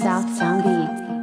South Sound Beats.